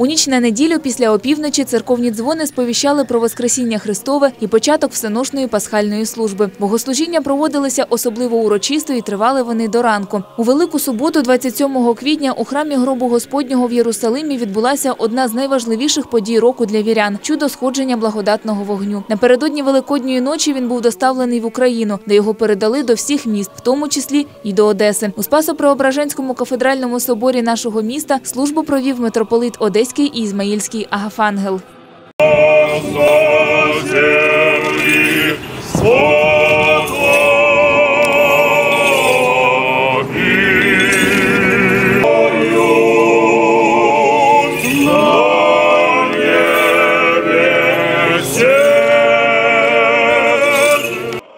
У ніч на неділю після опівночі церковні дзвони сповіщали про Воскресіння Христове і початок всеношної пасхальної служби. Богослужіння проводилися особливо урочисто і тривали вони до ранку. У Велику суботу, 27 квітня, у храмі гробу Господнього в Єрусалимі відбулася одна з найважливіших подій року для вірян чудо сходження благодатного вогню. Напередодні Великодньої ночі він був доставлений в Україну, де його передали до всіх міст, в тому числі і до Одеси. У Спасо-Преображенському кафедральному соборі нашого міста службу провів митрополит Одеський і Ізмаїльський Агафангел.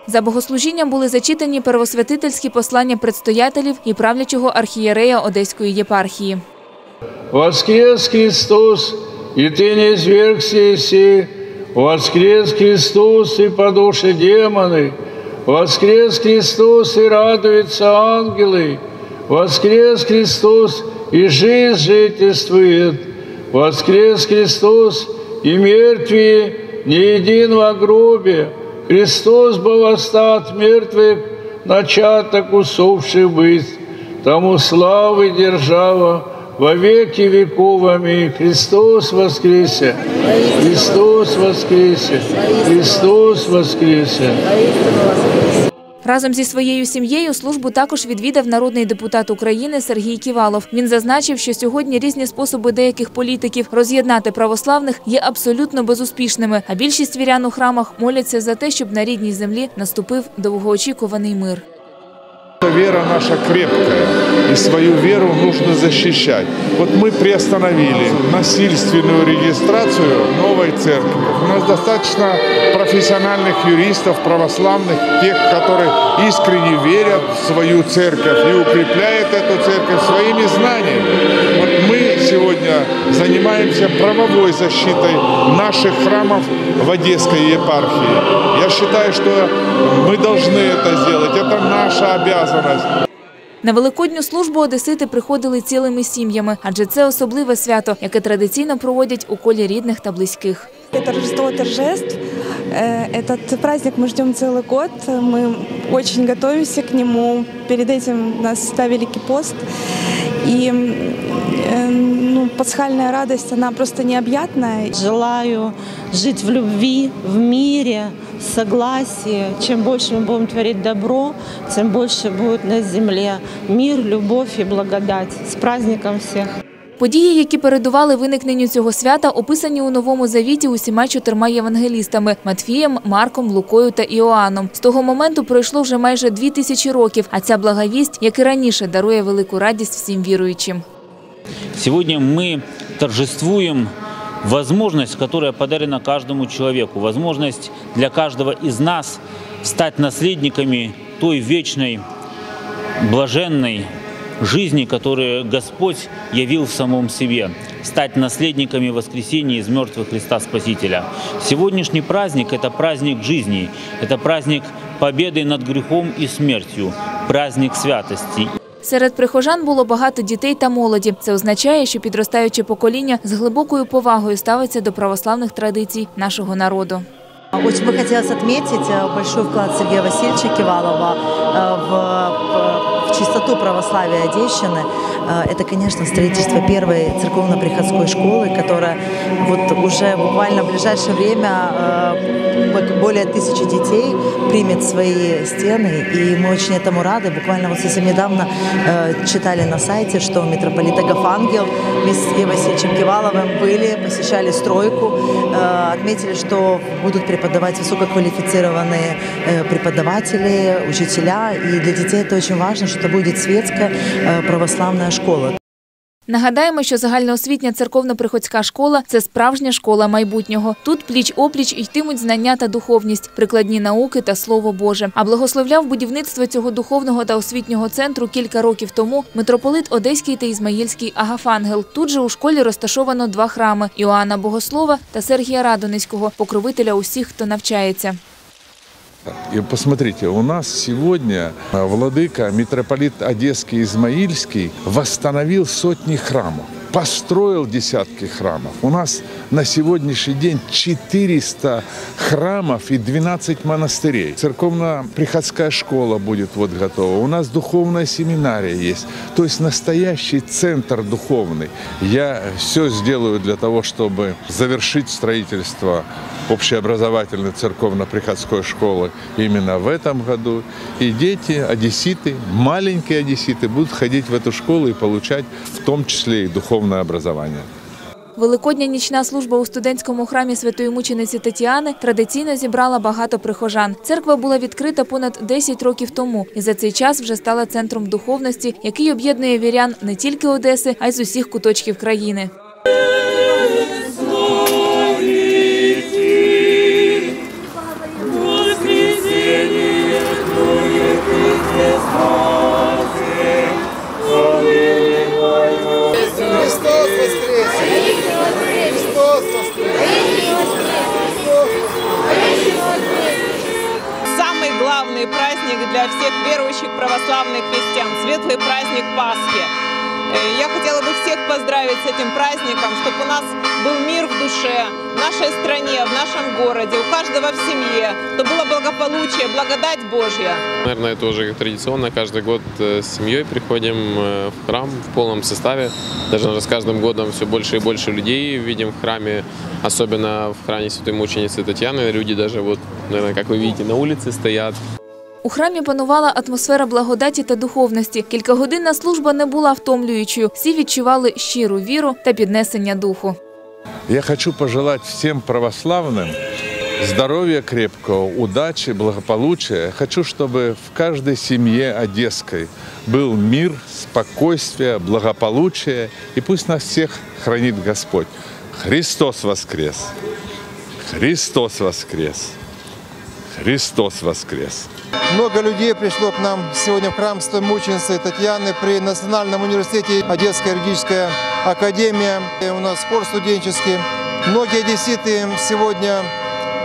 За богослужінням були зачитані первосвятительські послання предстоятелів і правлячого архієрея Одеської єпархії. Воскрес Христос, и ты не извергся иси, воскрес Христос, и подуши демоны, воскрес Христос, и радуются ангелы, воскрес Христос, и жизнь жительствует, воскрес Христос, и мертвые не един во гробе, Христос был восстат мертвых, начаток усопших быть, тому славы держава, во веки веков. Аминь. Христос воскресе! Христос воскресе! Христос воскресе! Разом зі своєю сім'єю службу також відвідав народний депутат України Сергій Ківалов. Він зазначив, що сьогодні різні способи деяких політиків роз'єднати православних є абсолютно безуспішними. А більшість вірян у храмах моляться за те, щоб на рідній землі наступив довгоочікуваний мир. Вера наша крепкая, и свою веру нужно защищать. Вот мы приостановили насильственную регистрацию новой церкви. У нас достаточно профессиональных юристов, православных, тех, которые искренне верят в свою церковь и укрепляют эту церковь своими знаниями. Вот мы сегодня занимаемся правовой защитой наших храмов в Одесской епархии. Я считаю, что мы должны это сделать. Это наша обязанность. На великодню службу одесити приходили цілими сім'ями, адже це особливе свято, яке традиційно проводять у колі рідних та близьких. Это Рождество торжеств. Э, Этот праздник мы ждем целый год. Мы очень готовимся к нему. Перед этим у нас всегда Великий пост. И э, ну, пасхальная радость, она просто необъятная. Желаю жить в любви, в мире, в согласии. Чем больше мы будем творить добро, тем больше будет на земле мир, любовь и благодать. С праздником всех! Події, які передували виникненню цього свята, описані у новому завіті усіма чотирма євангелістами Матфієм, Марком, Лукою та Іоанном. З того моменту пройшло вже майже дві тисячі років. А ця благовість, як і раніше, дарує велику радість всім віруючим. Сегодня мы торжествуем возможность, которая подарена каждому человеку, возможность для каждого из нас стать наследниками той вечной, блаженной жизни, которую Господь явил в самом себе, стать наследниками воскресения из мертвых Христа Спасителя. Сегодняшний праздник – это праздник жизни, это праздник победы над грехом и смертью, праздник святости. Серед прихожан було багато дітей та молоді. Це означає, що підростаюче покоління з глибокою повагою ставиться до православних традицій нашого народу. Очень бы хотелось отметить э, большой вклад Сергея Васильевича Кивалова э, в, в- чистоту православия Одещины. Э, Это, конечно, строительство первой церковно-приходской школы, которая вот уже буквально в ближайшее время бо- более тысячи детей примет свои стены. И мы очень этому рады. Буквально вот совсем недавно читали на сайте, что митрополит Агафангел вместе с Васильевичем Киваловым были, посещали стройку, отметили, что будут преподавать высококвалифицированные э, преподаватели, учителя. И для детей это очень важно, что это будет светская э, православная школа. Нагадаємо, що загальноосвітня церковно-приходська школа це справжня школа майбутнього. Тут пліч-опліч йтимуть знання та духовність, прикладні науки та слово Боже. А благословляв будівництво цього духовного та освітнього центру кілька років тому митрополит Одеський та Ізмаїльський Агафангел. Тут же у школі розташовано два храми Іоанна Богослова та Сергія Радонецького, покровителя усіх, хто навчається. И посмотрите, у нас сегодня э, владыка, митрополит Одесский Измаильский восстановил сотни храмов. Построил десятки храмов. У нас на сегодняшний день 400 храмов и 12 монастырей. Церковно-приходская школа будет вот готова. У нас духовная семинария есть. То есть настоящий центр духовный. Я все сделаю для того, чтобы завершить строительство общеобразовательной церковно-приходской школы именно в этом году. И дети, одесситы, маленькие одесситы будут ходить в эту школу и получать в том числе и духовное образование. Великодня нічна служба у студентському храмі святої мучениці Тетяни традиційно зібрала багато прихожан. Церква була відкрита понад 10 років тому і за цей час вже стала центром духовності, який об'єднує вірян не тільки Одеси, а й з усіх куточків країни. Праздник для всех верующих православных христиан – светлый праздник Пасхи. Э, Я хотела бы всех поздравить с этим праздником, чтобы у нас был мир в душе, в нашей стране, в нашем городе, у каждого в семье, чтобы было благополучие, благодать Божья. Наверное, это уже традиционно. Каждый год э, с семьей приходим э, в храм в полном составе. Даже с каждым годом все больше и больше людей видим в храме. Особенно в храме Святой Мученицы Татьяны. Люди даже, вот, наверное, как вы видите, на улице стоят. У храмі панувала атмосфера благодаті та духовності. Кількагодинна служба не була втомлюючою. Всі відчували щиру віру та піднесення духу. Я хочу пожелать всем православным здоровья крепкого, удачи, благополучия. Хочу, чтобы в каждой семье одесской был мир, спокойствие, благополучие. И пусть нас всех хранит Господь. Христос воскрес! Христос воскрес! Христос воскрес! Много людей пришло к нам сегодня в храм Святой Мученицы Татьяны при Национальном университете Одесская юридическая академия. И у нас спор студенческий. Многие одесситы сегодня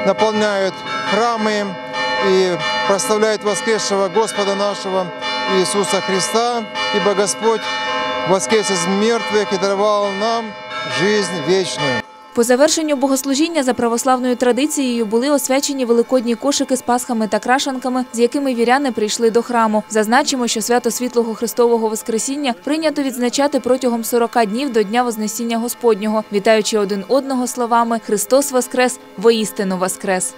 наполняют храмы и прославляют воскресшего Господа нашего Иисуса Христа, ибо Господь воскрес из мертвых и даровал нам жизнь вечную. По завершенню богослужіння за православною традицією були освячені великодні кошики з пасхами та крашанками, з якими віряни прийшли до храму. Зазначимо, що свято світлого Христового Воскресіння прийнято відзначати протягом 40 днів до Дня Вознесіння Господнього, вітаючи один одного словами Христос Воскрес, воістину Воскрес.